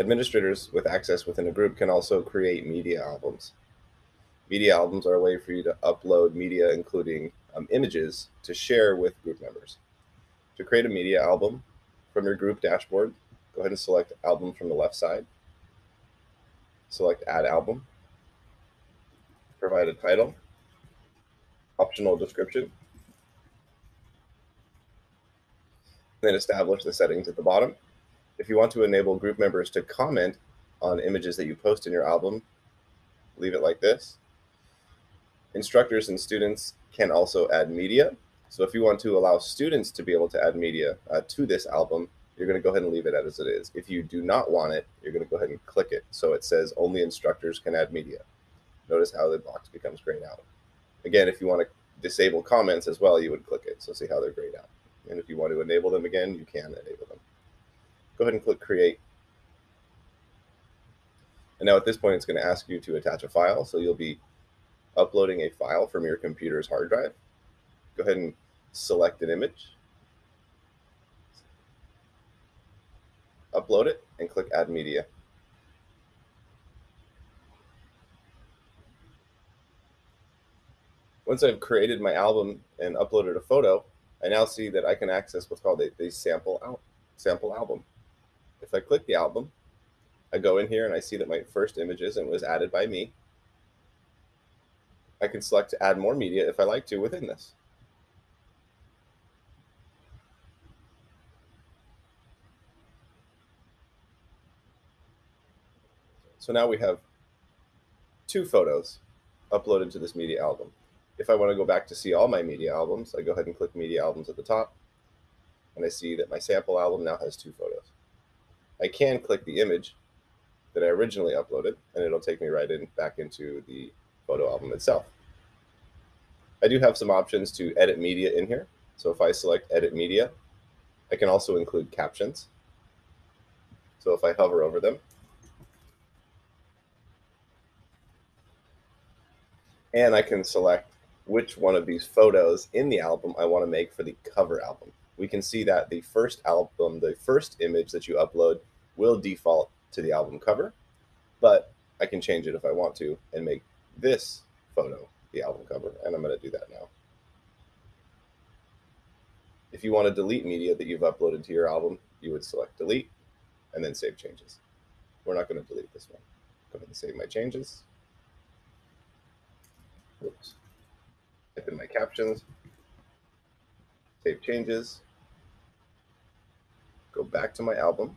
Administrators with access within a group can also create media albums. Media albums are a way for you to upload media, including um, images, to share with group members. To create a media album from your group dashboard, go ahead and select Album from the left side. Select Add Album. Provide a title, optional description, then establish the settings at the bottom. If you want to enable group members to comment on images that you post in your album, leave it like this. Instructors and students can also add media. So if you want to allow students to be able to add media uh, to this album, you're going to go ahead and leave it as it is. If you do not want it, you're going to go ahead and click it. So it says only instructors can add media. Notice how the box becomes grayed out. Again, if you want to disable comments as well, you would click it. So see how they're grayed out. And if you want to enable them again, you can enable them go ahead and click create. And now at this point, it's going to ask you to attach a file. So you'll be uploading a file from your computer's hard drive. Go ahead and select an image. Upload it and click add media. Once I've created my album and uploaded a photo, I now see that I can access what's called a, a sample, al sample album. If I click the album, I go in here and I see that my first image is and was added by me. I can select to add more media if I like to within this. So now we have two photos uploaded to this media album. If I want to go back to see all my media albums, I go ahead and click media albums at the top and I see that my sample album now has two photos. I can click the image that I originally uploaded, and it'll take me right in back into the photo album itself. I do have some options to edit media in here. So if I select edit media, I can also include captions. So if I hover over them, and I can select which one of these photos in the album I want to make for the cover album. We can see that the first album, the first image that you upload will default to the album cover, but I can change it if I want to and make this photo the album cover, and I'm going to do that now. If you want to delete media that you've uploaded to your album, you would select delete and then save changes. We're not going to delete this one. Go ahead and save my changes. Oops. Type in my captions, save changes, go back to my album,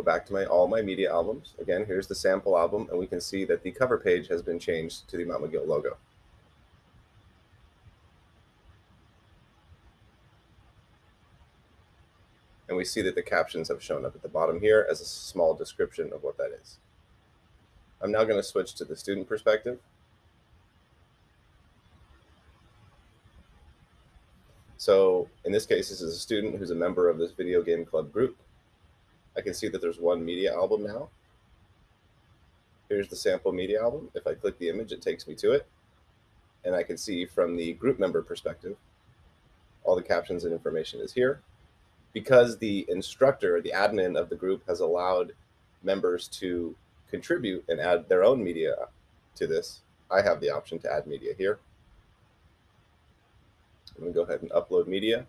Go back to my all my media albums. Again, here's the sample album, and we can see that the cover page has been changed to the Mount Miguel logo. And we see that the captions have shown up at the bottom here as a small description of what that is. I'm now going to switch to the student perspective. So in this case, this is a student who's a member of this video game club group. I can see that there's one media album now. Here's the sample media album. If I click the image, it takes me to it. And I can see from the group member perspective, all the captions and information is here. Because the instructor, the admin of the group has allowed members to contribute and add their own media to this, I have the option to add media here. I'm to go ahead and upload media.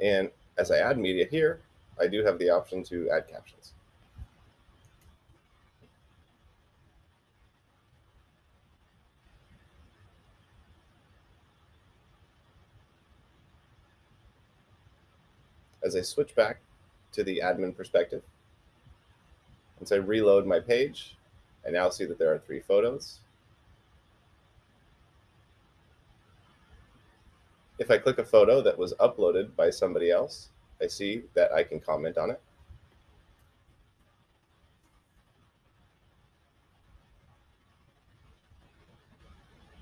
And as I add media here, I do have the option to add captions. As I switch back to the admin perspective, once I reload my page, I now see that there are three photos. If I click a photo that was uploaded by somebody else, I see that I can comment on it.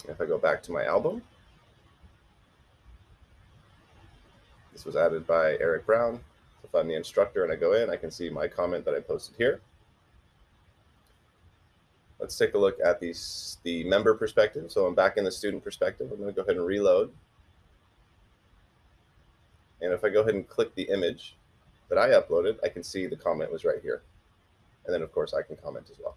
If I go back to my album, this was added by Eric Brown. If I'm the instructor and I go in, I can see my comment that I posted here. Let's take a look at the, the member perspective. So I'm back in the student perspective. I'm going to go ahead and reload. And if I go ahead and click the image that I uploaded, I can see the comment was right here. And then, of course, I can comment as well.